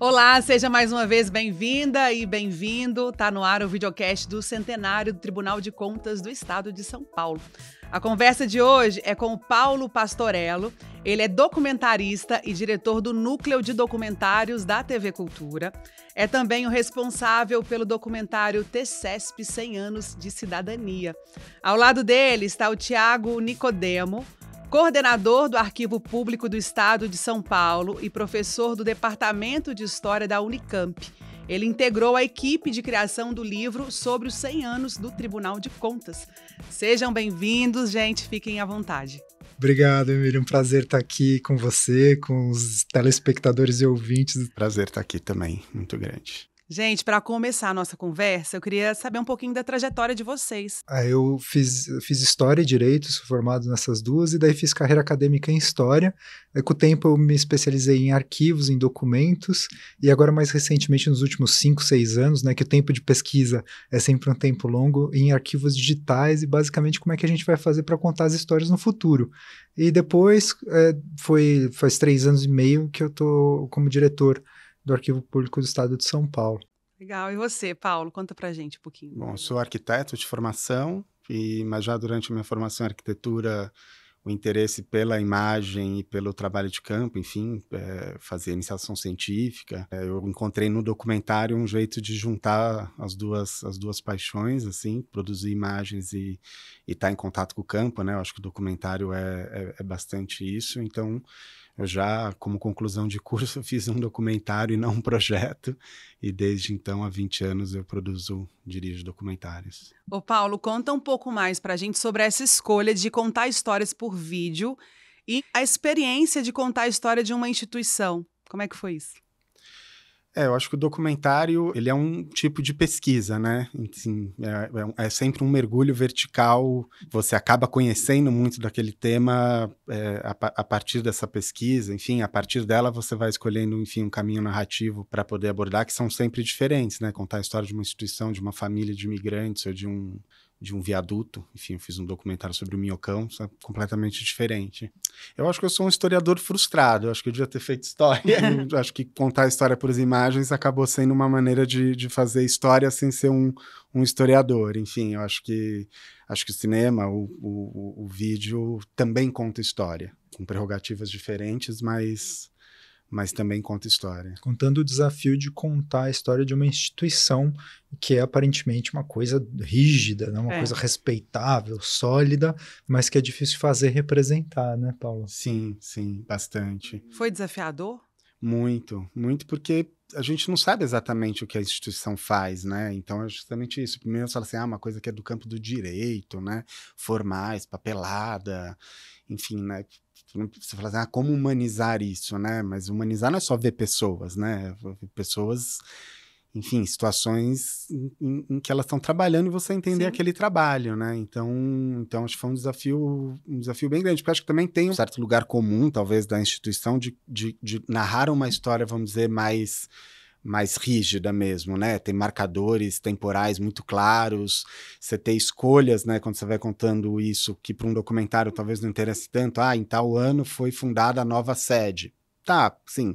Olá, seja mais uma vez bem-vinda e bem-vindo. Tá no ar o videocast do centenário do Tribunal de Contas do Estado de São Paulo. A conversa de hoje é com o Paulo Pastorello. Ele é documentarista e diretor do Núcleo de Documentários da TV Cultura. É também o responsável pelo documentário TCESP 100 anos de cidadania. Ao lado dele está o Tiago Nicodemo, coordenador do Arquivo Público do Estado de São Paulo e professor do Departamento de História da Unicamp. Ele integrou a equipe de criação do livro sobre os 100 anos do Tribunal de Contas. Sejam bem-vindos, gente, fiquem à vontade. Obrigado, Emílio. Um prazer estar aqui com você, com os telespectadores e ouvintes. Prazer estar aqui também, muito grande. Gente, para começar a nossa conversa, eu queria saber um pouquinho da trajetória de vocês. Ah, eu fiz, fiz História e Direito, sou formado nessas duas, e daí fiz carreira acadêmica em História. E, com o tempo eu me especializei em arquivos, em documentos, e agora mais recentemente, nos últimos cinco, seis anos, né, que o tempo de pesquisa é sempre um tempo longo, em arquivos digitais e basicamente como é que a gente vai fazer para contar as histórias no futuro. E depois, é, foi faz três anos e meio que eu estou como diretor do Arquivo Público do Estado de São Paulo. Legal. E você, Paulo, conta pra gente um pouquinho. Bom, sou arquiteto de formação, e, mas já durante a minha formação em arquitetura, o interesse pela imagem e pelo trabalho de campo, enfim, é, fazer iniciação científica. É, eu encontrei no documentário um jeito de juntar as duas, as duas paixões, assim, produzir imagens e estar tá em contato com o campo, né? Eu acho que o documentário é, é, é bastante isso, então eu já, como conclusão de curso, fiz um documentário e não um projeto, e desde então, há 20 anos, eu produzo, dirijo documentários. Ô Paulo, conta um pouco mais para a gente sobre essa escolha de contar histórias por vídeo e a experiência de contar a história de uma instituição. Como é que foi isso? É, eu acho que o documentário, ele é um tipo de pesquisa, né? Assim, é, é, é sempre um mergulho vertical, você acaba conhecendo muito daquele tema é, a, a, partir dessa pesquisa, enfim, a partir dela você vai escolhendo, enfim, um caminho narrativo para poder abordar, que são sempre diferentes, né? Contar a história de uma instituição, de uma família de imigrantes ou de um, de um viaduto. Enfim, eu fiz um documentário sobre o Minhocão, é completamente diferente. Eu acho que eu sou um historiador frustrado, eu acho que eu devia ter feito história. eu acho que contar a história por imagens acabou sendo uma maneira de, de fazer história sem ser um, um historiador. Enfim, eu acho que acho que o cinema, o, o, o vídeo também conta história, com prerrogativas diferentes, mas mas também conta história. Contando o desafio de contar a história de uma instituição que é aparentemente uma coisa rígida, né? uma é. coisa respeitável, sólida, mas que é difícil fazer representar, né, Paulo? Sim, sim, bastante. Foi desafiador? Muito, muito, porque a gente não sabe exatamente o que a instituição faz, né? Então é justamente isso. Primeiro você fala assim, ah, uma coisa que é do campo do direito, né? Formais, papelada, enfim, né? Você fala assim, ah, como humanizar isso, né? Mas humanizar não é só ver pessoas, né? Ver pessoas, enfim, situações em, em que elas estão trabalhando e você entender Sim. aquele trabalho, né? Então, então acho que foi um desafio, um desafio bem grande, porque acho que também tem um certo lugar comum, talvez, da instituição de, de, de narrar uma história, vamos dizer, mais mais rígida mesmo, né? Tem marcadores temporais muito claros, você tem escolhas, né? Quando você vai contando isso, que para um documentário talvez não interesse tanto. Ah, em tal ano foi fundada a nova sede. Tá, sim.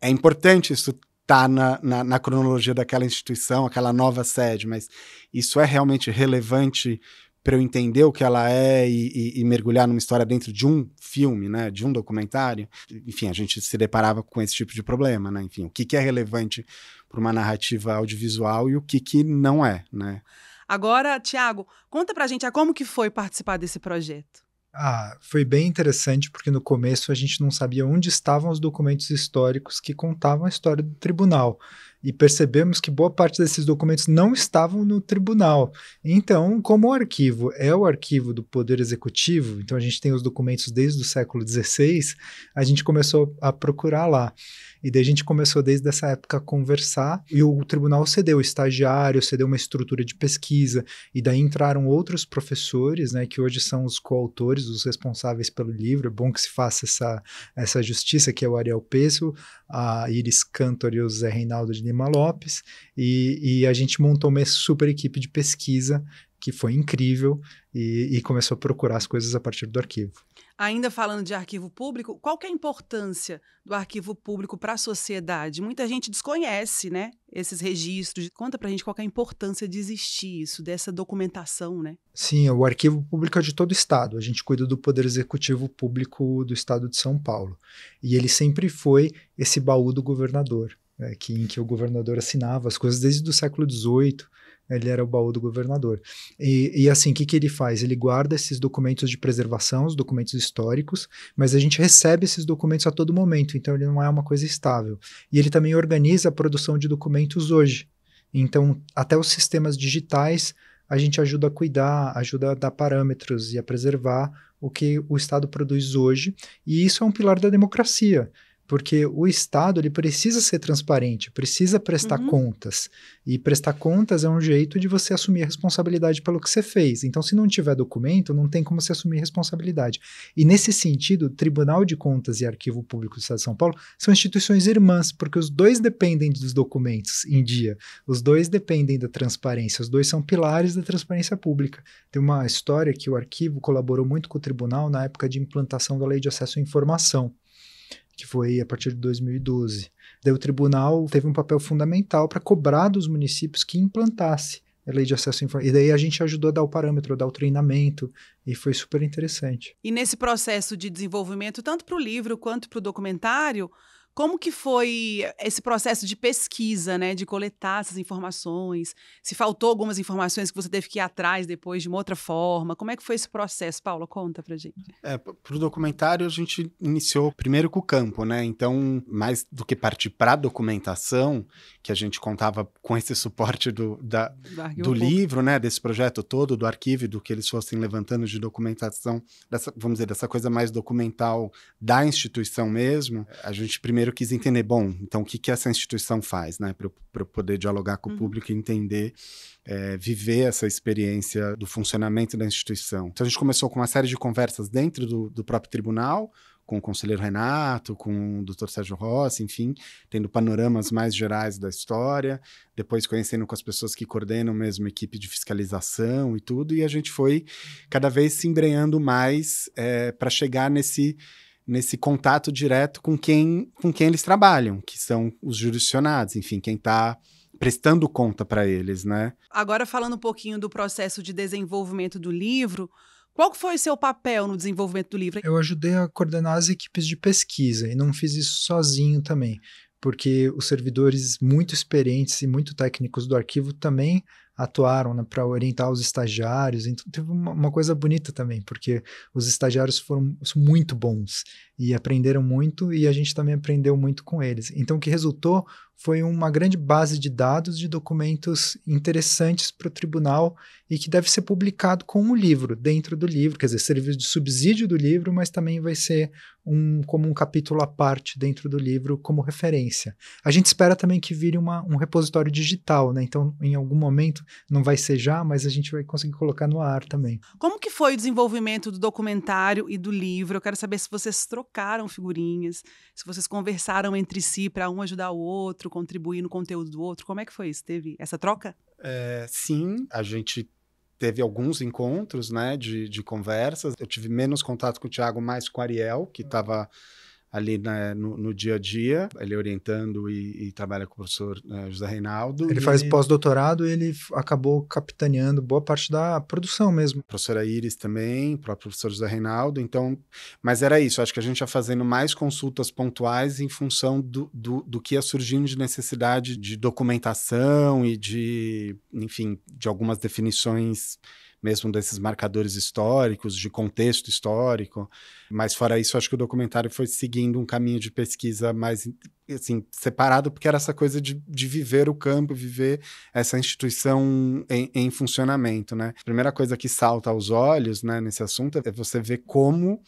É importante isso tá na, na, na cronologia daquela instituição, aquela nova sede, mas isso é realmente relevante para eu entender o que ela é e, e, e, mergulhar numa história dentro de um filme, né, de um documentário, enfim, a gente se deparava com esse tipo de problema, né? Enfim, o que, que é relevante para uma narrativa audiovisual e o que, que não é, né? Agora, Tiago, conta pra gente como que foi participar desse projeto. Ah, foi bem interessante porque no começo a gente não sabia onde estavam os documentos históricos que contavam a história do tribunal e percebemos que boa parte desses documentos não estavam no tribunal. Então, como o arquivo é o arquivo do Poder Executivo, então a gente tem os documentos desde o século XVI, a gente começou a procurar lá. E daí a gente começou desde essa época a conversar e o tribunal cedeu estagiário, cedeu uma estrutura de pesquisa e daí entraram outros professores, né, que hoje são os coautores, os responsáveis pelo livro. É bom que se faça essa, essa justiça, que é o Ariel Pesso, a Iris Cantor e o Zé Reinaldo de Lima Lopes, e, e a gente montou uma super equipe de pesquisa que foi incrível e, e, começou a procurar as coisas a partir do arquivo. Ainda falando de arquivo público, qual é a importância do arquivo público para a sociedade? Muita gente desconhece, né, esses registros. Conta para a gente qual é a importância de existir isso, dessa documentação, né? Sim, o arquivo público é de todo o estado. A gente cuida do poder executivo público do estado de São Paulo. E ele sempre foi esse baú do governador, né, que, em que o governador assinava as coisas desde o século XVIII ele era o baú do governador. E, e assim, o que, que ele faz? Ele guarda esses documentos de preservação, os documentos históricos, mas a gente recebe esses documentos a todo momento, então ele não é uma coisa estável. E ele também organiza a produção de documentos hoje. Então, até os sistemas digitais a gente ajuda a cuidar, ajuda a dar parâmetros e a preservar o que o Estado produz hoje, e isso é um pilar da democracia porque o Estado ele precisa ser transparente, precisa prestar uhum. contas. E prestar contas é um jeito de você assumir a responsabilidade pelo que você fez. Então, se não tiver documento, não tem como você assumir responsabilidade. E nesse sentido, Tribunal de Contas e Arquivo Público do Estado de São Paulo são instituições irmãs, porque os dois dependem dos documentos em dia, os dois dependem da transparência, os dois são pilares da transparência pública. Tem uma história que o arquivo colaborou muito com o tribunal na época de implantação da Lei de Acesso à Informação que foi a partir de 2012. Daí o tribunal teve um papel fundamental para cobrar dos municípios que implantasse a lei de acesso à informação. E daí a gente ajudou a dar o parâmetro, a dar o treinamento, e foi super interessante. E nesse processo de desenvolvimento, tanto para o livro quanto para o documentário, como que foi esse processo de pesquisa, né, de coletar essas informações? Se faltou algumas informações que você teve que ir atrás depois de uma outra forma, como é que foi esse processo, Paulo? Conta pra gente. É, para o documentário a gente iniciou primeiro com o campo, né? Então, mais do que partir para a documentação, que a gente contava com esse suporte do, da, do, do livro, né, desse projeto todo, do arquivo, do que eles fossem levantando de documentação, dessa, vamos dizer, dessa coisa mais documental da instituição mesmo, a gente primeiro primeiro quis entender, bom, então o que, que essa instituição faz, né, para eu poder dialogar com uhum. o público e entender, é, viver essa experiência do funcionamento da instituição. Então a gente começou com uma série de conversas dentro do, do próprio tribunal, com o conselheiro Renato, com o doutor Sérgio Rossi, enfim, tendo panoramas mais gerais da história, depois conhecendo com as pessoas que coordenam mesmo a equipe de fiscalização e tudo, e a gente foi cada vez se embrenhando mais é, para chegar nesse nesse contato direto com quem, com quem eles trabalham, que são os jurisdicionados, enfim, quem está prestando conta para eles, né? Agora falando um pouquinho do processo de desenvolvimento do livro, qual foi o seu papel no desenvolvimento do livro? Eu ajudei a coordenar as equipes de pesquisa e não fiz isso sozinho também, porque os servidores muito experientes e muito técnicos do arquivo também atuaram né, para orientar os estagiários. Então teve uma, uma, coisa bonita também, porque os estagiários foram muito bons e aprenderam muito e a gente também aprendeu muito com eles. Então o que resultou foi uma grande base de dados de documentos interessantes para o tribunal e que deve ser publicado com um livro, dentro do livro, quer dizer, servir de subsídio do livro, mas também vai ser um, como um capítulo à parte dentro do livro como referência. A gente espera também que vire uma, um repositório digital, né? Então, em algum momento não vai ser já, mas a gente vai conseguir colocar no ar também. Como que foi o desenvolvimento do documentário e do livro? Eu quero saber se vocês trocaram figurinhas, se vocês conversaram entre si para um ajudar o outro, contribuir no conteúdo do outro. Como é que foi isso? Teve essa troca? É, sim, a gente teve alguns encontros, né, de, de conversas. Eu tive menos contato com o Thiago, mais com o Ariel, que estava ali né, no, no, dia a dia, ele orientando e, e trabalha com o professor né, José Reinaldo. Ele faz ele... pós-doutorado e ele acabou capitaneando boa parte da produção mesmo. A professora Iris também, o próprio professor José Reinaldo, então, mas era isso, acho que a gente ia fazendo mais consultas pontuais em função do, do, do que ia surgindo de necessidade de documentação e de, enfim, de algumas definições mesmo desses marcadores históricos, de contexto histórico. Mas fora isso, acho que o documentário foi seguindo um caminho de pesquisa mais assim, separado, porque era essa coisa de, de viver o campo, viver essa instituição em, em funcionamento, né? A primeira coisa que salta aos olhos, né, nesse assunto é você ver como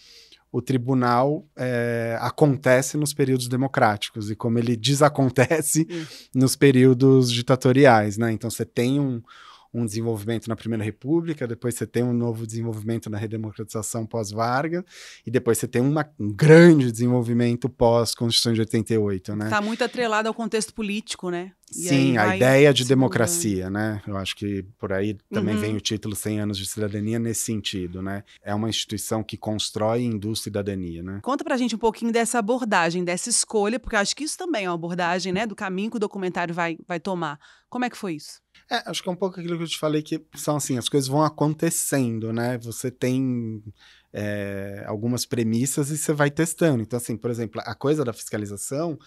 o tribunal é, acontece nos períodos democráticos e como ele desacontece nos períodos ditatoriais, né? Então você tem um, um desenvolvimento na Primeira República, depois você tem um novo desenvolvimento na redemocratização pós-Vargas, e depois você tem uma, um grande desenvolvimento pós-Constituição de 88, né? Está muito atrelado ao contexto político, né? E Sim, a ideia de democracia, né? Eu acho que por aí também uhum. vem o título 100 anos de cidadania nesse sentido, né? É uma instituição que constrói e induz cidadania, né? Conta pra gente um pouquinho dessa abordagem, dessa escolha, porque eu acho que isso também é uma abordagem, né, do caminho que o documentário vai, vai tomar. Como é que foi isso? É, acho que é um pouco aquilo que eu te falei, que são assim, as coisas vão acontecendo, né? Você tem é, algumas premissas e você vai testando. Então, assim, por exemplo, a coisa da fiscalização,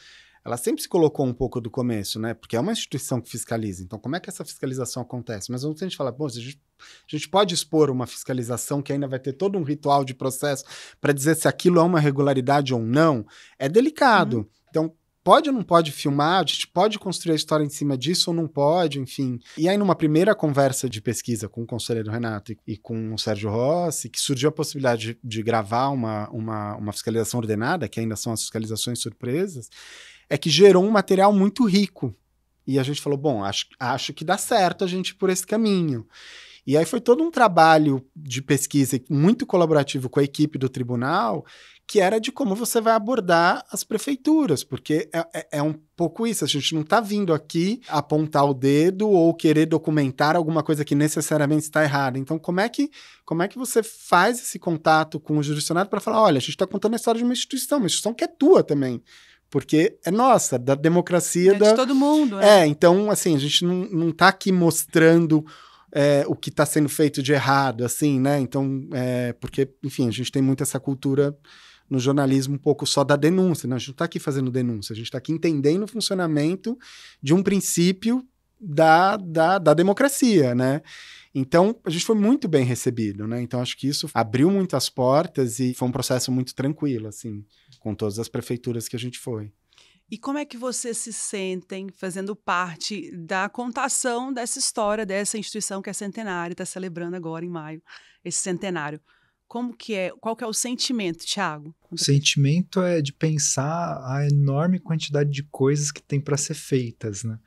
ela sempre se colocou um pouco do começo, né? Porque é uma instituição que fiscaliza. Então, como é que essa fiscalização acontece? Mas ontem a gente fala, pô, a gente, a gente pode expor uma fiscalização que ainda vai ter todo um ritual de processo para dizer se aquilo é uma regularidade ou não, é delicado. Uhum. Então, pode ou não pode filmar, a gente pode construir a história em cima disso ou não pode, enfim. E aí, numa primeira conversa de pesquisa com o conselheiro Renato e, com o Sérgio Rossi, que surgiu a possibilidade de, de gravar uma, uma, uma fiscalização ordenada, que ainda são as fiscalizações surpresas, é que gerou um material muito rico. E a gente falou, bom, acho, acho que dá certo a gente ir por esse caminho. E aí foi todo um trabalho de pesquisa muito colaborativo com a equipe do tribunal, que era de como você vai abordar as prefeituras, porque é, é, é um pouco isso. A gente não está vindo aqui apontar o dedo ou querer documentar alguma coisa que necessariamente está errada. Então, como é que, como é que você faz esse contato com o jurisdicionado para falar: olha, a gente está contando a história de uma instituição, uma instituição que é tua também porque é nossa, da democracia é da... de todo mundo. Né? É, então, assim, a gente não, não tá aqui mostrando é, o que está sendo feito de errado, assim, né? Então, é, porque, enfim, a gente tem muito essa cultura no jornalismo um pouco só da denúncia, né? A gente não está aqui fazendo denúncia, a gente está aqui entendendo o funcionamento de um princípio da, da, da democracia, né? Então, a gente foi muito bem recebido, né? Então, acho que isso abriu muitas portas e foi um processo muito tranquilo, assim com todas as prefeituras que a gente foi. E como é que vocês se sentem fazendo parte da contação dessa história, dessa instituição que é centenária, está celebrando agora em maio esse centenário? Como que é? Qual que é o sentimento, Thiago? O sentimento é de pensar a enorme quantidade de coisas que tem para ser feitas, né?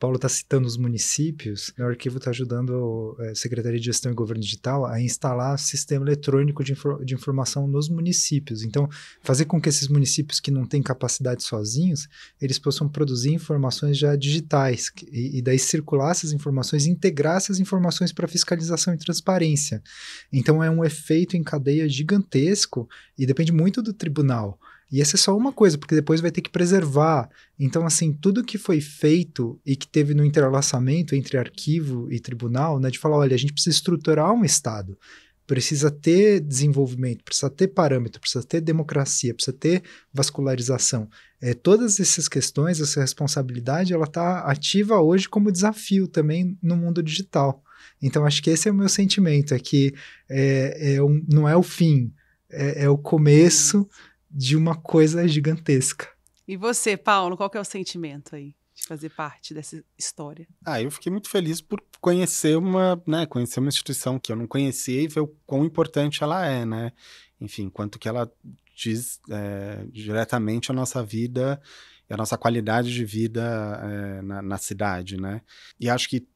Paulo está citando os municípios, o arquivo está ajudando a é, Secretaria de Gestão e Governo Digital a instalar sistema eletrônico de, infor de, informação nos municípios. Então, fazer com que esses municípios que não têm capacidade sozinhos, eles possam produzir informações já digitais e, e daí circular essas informações, integrar essas informações para fiscalização e transparência. Então, é um efeito em cadeia gigantesco e depende muito do tribunal. E essa é só uma coisa, porque depois vai ter que preservar. Então, assim, tudo que foi feito e que teve no interlaçamento entre arquivo e tribunal, né, de falar, olha, a gente precisa estruturar um Estado, precisa ter desenvolvimento, precisa ter parâmetro, precisa ter democracia, precisa ter vascularização. É, todas essas questões, essa responsabilidade, ela está ativa hoje como desafio também no mundo digital. Então, acho que esse é o meu sentimento, é que é, é um, não é o fim, é, é o começo de uma coisa gigantesca. E você, Paulo, qual que é o sentimento aí? de fazer parte dessa história? Ah, eu fiquei muito feliz por conhecer uma, né, conhecer uma instituição que eu não conhecia e ver o quão importante ela é, né? Enfim, quanto que ela diz é, diretamente a nossa vida e a nossa qualidade de vida é, na, na, cidade, né? E acho que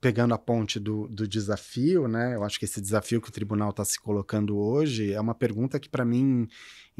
pegando a ponte do, do desafio, né? Eu acho que esse desafio que o tribunal está se colocando hoje é uma pergunta que para mim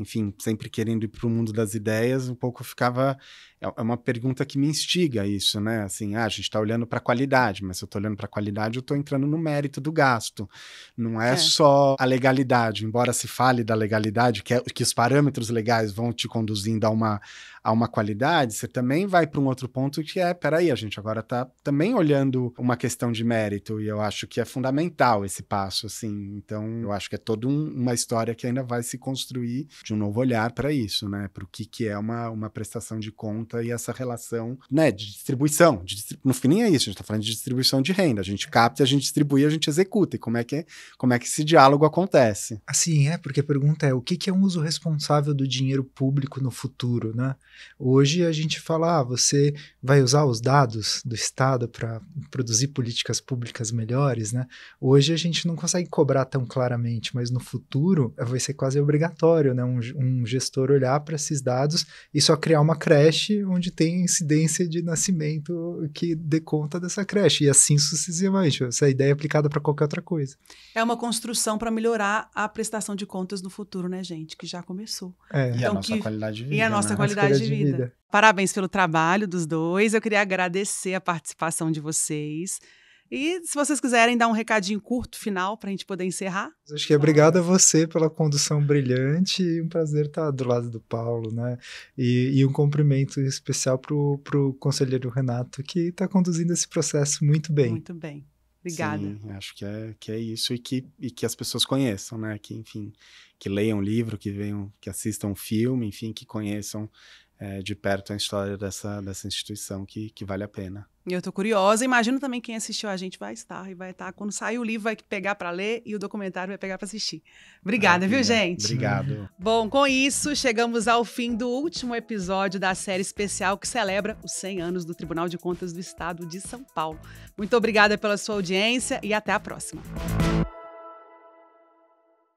enfim, sempre querendo ir para o mundo das ideias, um pouco ficava. É, é uma pergunta que me instiga isso, né? Assim, ah, a gente está olhando para a qualidade, mas se eu estou olhando para a qualidade, eu estou entrando no mérito do gasto. Não é, é, só a legalidade, embora se fale da legalidade, que, é, que os parâmetros legais vão te conduzindo a uma, a uma qualidade, você também vai para um outro ponto que é: peraí, a gente agora está também olhando uma questão de mérito, e eu acho que é fundamental esse passo, assim. Então, eu acho que é toda um, uma história que ainda vai se construir de um novo olhar para isso, né? Para o que, que é uma, uma prestação de conta e essa relação né, de distribuição. De, no fim, nem é isso, a gente está falando de distribuição de renda. A gente capta, a gente distribui, a gente executa. E como é que, como é que esse diálogo acontece? Assim, é, porque a pergunta é: o que, que é um uso responsável do dinheiro público no futuro, né? Hoje a gente fala, ah, você vai usar os dados do Estado para produzir políticas públicas melhores, né? Hoje a gente não consegue cobrar tão claramente, mas no futuro vai ser quase obrigatório, né? Um, um gestor olhar para esses dados e só criar uma creche onde tem incidência de nascimento que dê conta dessa creche, e assim sucessivamente. Essa ideia é aplicada para qualquer outra coisa. É uma construção para melhorar a prestação de contas no futuro, né, gente? Que já começou. É. E então, a nossa que... qualidade de vida. E a nossa né? qualidade, de, vida. de vida. Parabéns pelo trabalho dos dois. Eu queria agradecer a participação de vocês. E se vocês quiserem dar um recadinho curto final para a gente poder encerrar. Acho que é obrigado a você pela condução brilhante e um prazer estar do lado do Paulo, né? E, e um cumprimento especial para o conselheiro Renato, que está conduzindo esse processo muito bem. Muito bem. Obrigada. Sim, acho que é, que é isso e que, e que as pessoas conheçam, né? Que, enfim, que leiam o livro, que venham, que assistam um filme, enfim, que conheçam é, de perto a história dessa, dessa instituição que, que vale a pena. Eu estou curiosa. Imagino também quem assistiu a gente vai estar e vai estar. Quando sair o livro, vai pegar para ler e o documentário vai pegar para assistir. Obrigada, viu, gente? Obrigado. Bom, com isso, chegamos ao fim do último episódio da série especial que celebra os 100 anos do Tribunal de Contas do Estado de São Paulo. Muito obrigada pela sua audiência e até a próxima.